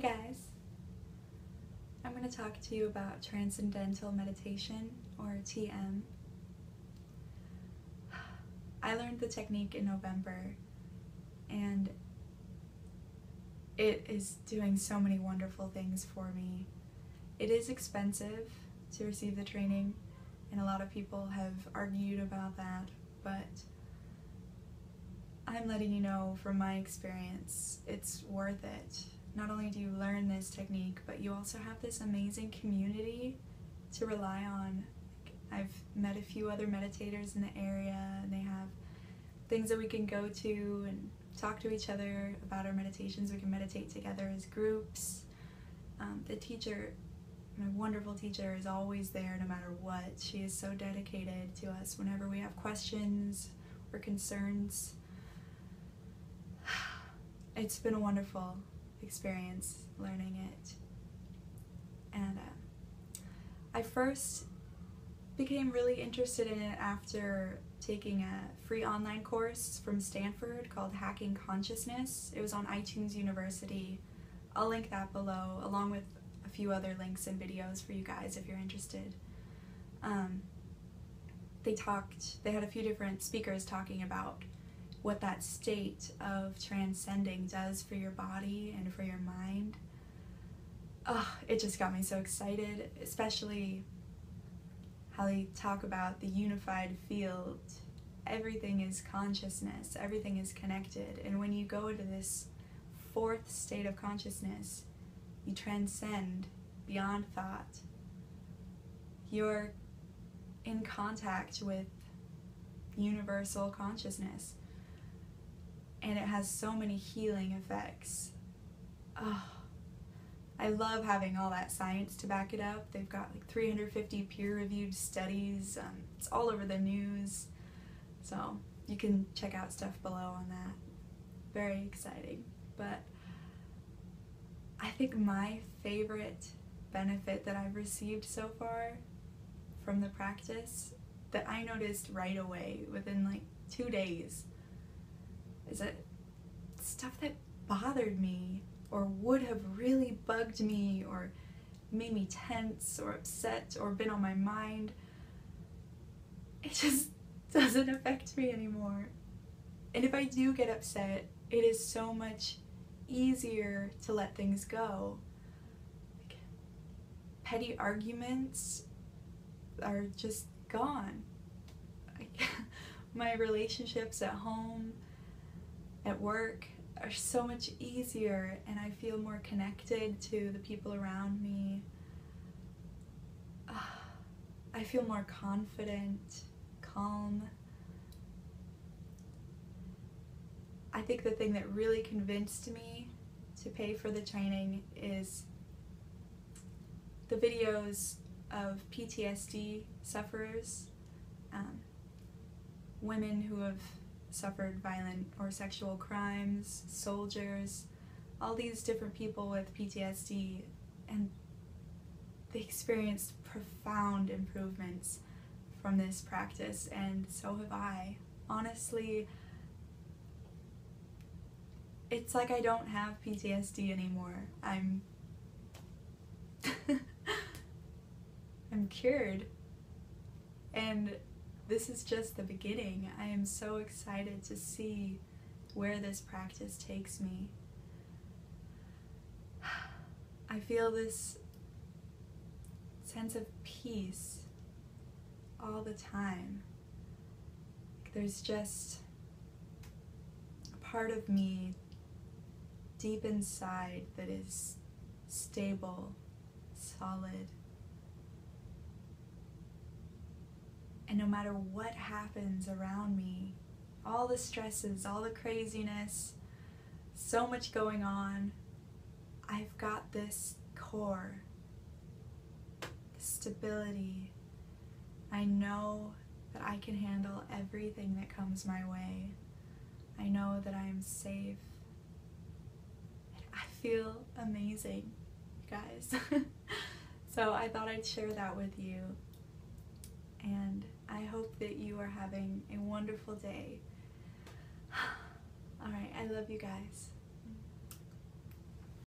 Hey guys! I'm going to talk to you about Transcendental Meditation, or TM. I learned the technique in November and it is doing so many wonderful things for me. It is expensive to receive the training, and a lot of people have argued about that, but I'm letting you know from my experience, it's worth it. Not only do you learn this technique, but you also have this amazing community to rely on. I've met a few other meditators in the area, and they have things that we can go to and talk to each other about our meditations. We can meditate together as groups. Um, the teacher, my wonderful teacher, is always there no matter what. She is so dedicated to us whenever we have questions or concerns. It's been wonderful experience learning it. And uh, I first became really interested in it after taking a free online course from Stanford called Hacking Consciousness. It was on iTunes University. I'll link that below, along with a few other links and videos for you guys if you're interested. Um, they talked, they had a few different speakers talking about what that state of transcending does for your body and for your mind. Oh, it just got me so excited, especially how they talk about the unified field. Everything is consciousness, everything is connected. And when you go into this fourth state of consciousness, you transcend beyond thought. You're in contact with universal consciousness. And it has so many healing effects. Oh, I love having all that science to back it up. They've got like 350 peer-reviewed studies. Um, it's all over the news. So you can check out stuff below on that. Very exciting. But I think my favorite benefit that I've received so far from the practice that I noticed right away within like two days is that stuff that bothered me or would have really bugged me or made me tense or upset or been on my mind, it just doesn't affect me anymore. And if I do get upset, it is so much easier to let things go. Like, petty arguments are just gone. My relationships at home, at work, are so much easier and I feel more connected to the people around me. I feel more confident, calm. I think the thing that really convinced me to pay for the training is the videos of PTSD sufferers, um, women who have suffered violent or sexual crimes, soldiers, all these different people with PTSD, and they experienced profound improvements from this practice, and so have I. Honestly, it's like I don't have PTSD anymore. I'm I'm cured. And this is just the beginning. I am so excited to see where this practice takes me. I feel this sense of peace all the time. There's just a part of me deep inside that is stable, solid, And no matter what happens around me, all the stresses, all the craziness, so much going on, I've got this core, stability. I know that I can handle everything that comes my way. I know that I am safe. I feel amazing, guys. so I thought I'd share that with you. That you are having a wonderful day. Alright, I love you guys.